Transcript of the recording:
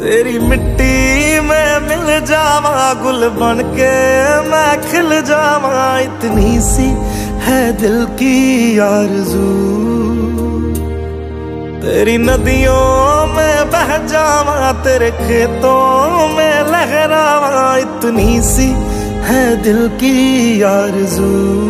तेरी मिट्टी में मिल जावा गुल बन के मैं खिल जावा। इतनी सी है दिल की आरज़ू। तेरी नदियों में बह जावा, तेरे खेतों में लहरावा। इतनी सी है दिल की आरज़ू।